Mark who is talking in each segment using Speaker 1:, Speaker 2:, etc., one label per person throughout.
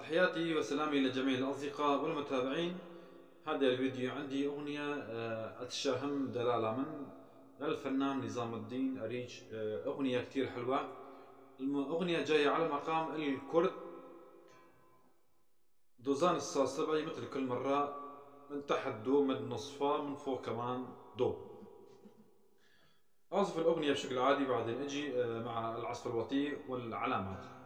Speaker 1: تحياتي وسلامي لجميع الأصدقاء والمتابعين. هذا الفيديو عندي أغنية آه، أز شاهم دلالا من للفنان نظام الدين أريج آه، أغنية كتير حلوة. الأغنية جاية على مقام الكرد. دوزان الساز تبعي مثل كل مرة. من تحت دو من نصفها من فوق كمان دو أعزف الأغنية بشكل عادي بعدين أجي آه، مع العزف الوطي والعلامات.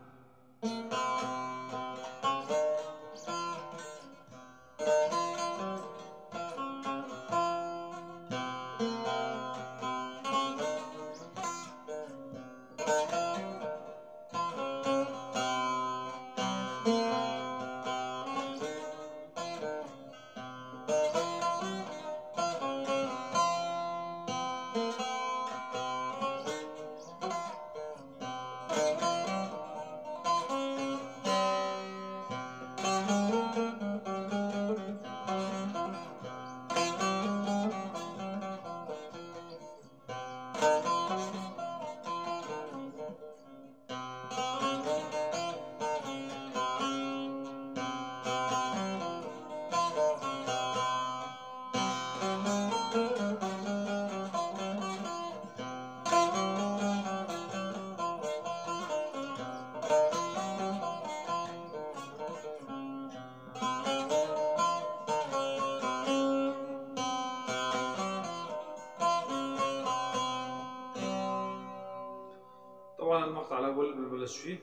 Speaker 1: الأول بنبلش فيه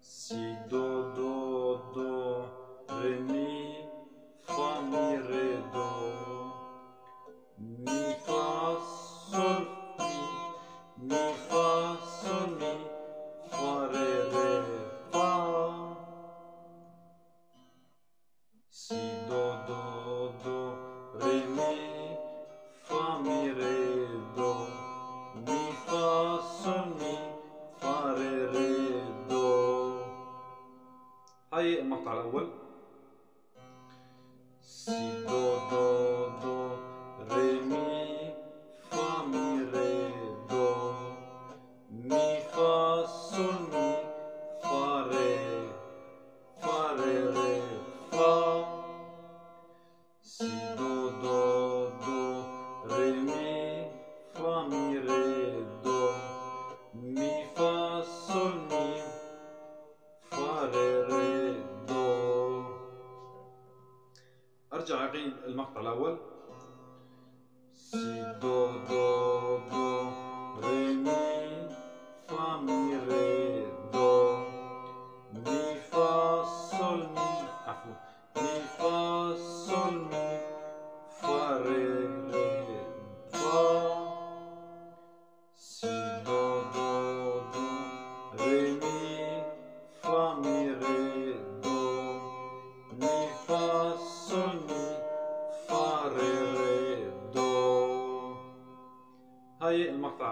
Speaker 1: سي هاي المقطع الأول؟ سي دو دو اعيد المقطع الأول. سي دو دو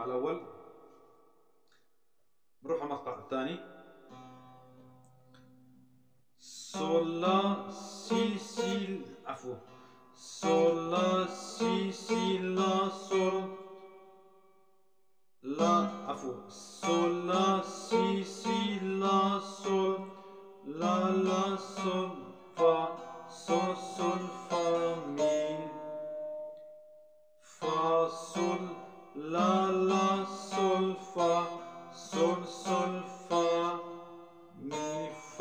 Speaker 1: الأول. على المقطع الثاني. صول لا سي سي عفوا. صول لا سي سي لا صول لا عفوا. صول لا سي سي لا صول لا لا صول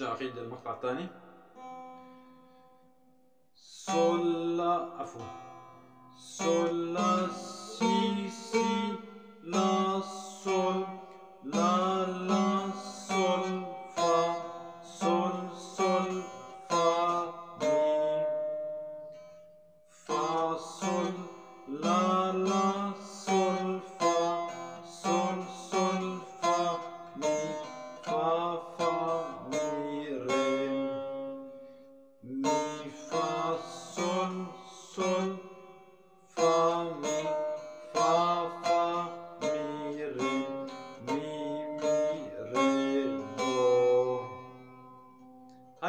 Speaker 1: أرجع أعيد المقطع الثاني. سول لا عفوا. سول لا سي سي لا سول. لا لا سول فا. سول سول فا مي. فا سول. لا لا سول فا. سول سول فا مي. فا فا.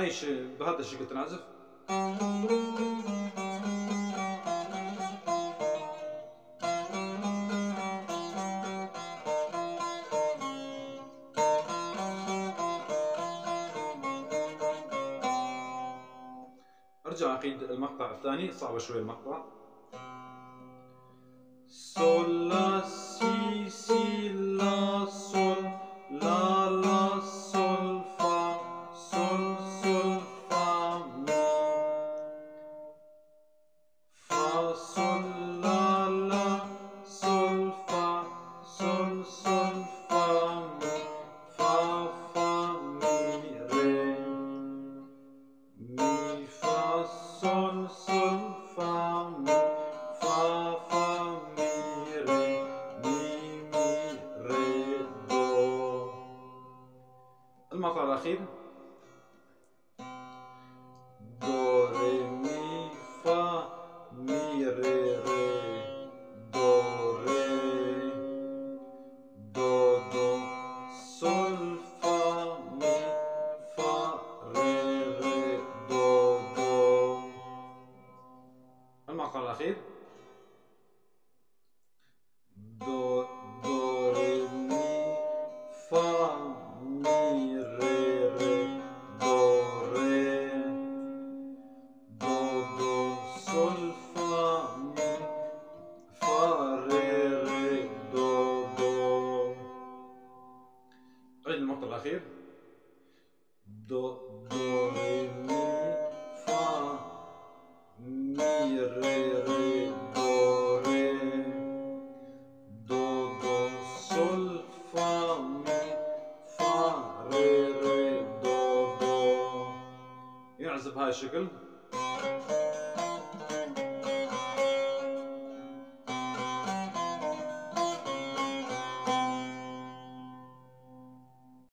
Speaker 1: الشيء بهذا الشكل تنعزف أرجع اعيد المقطع الثاني صعبة شوي المقطع. سول المقطع الأخير. المقطع الأخير. دو دو ري مي فا. مي ري ري دو ري دو دو سول فا. مي فا. ري ري دو دو. يعزف بهاي الشكل.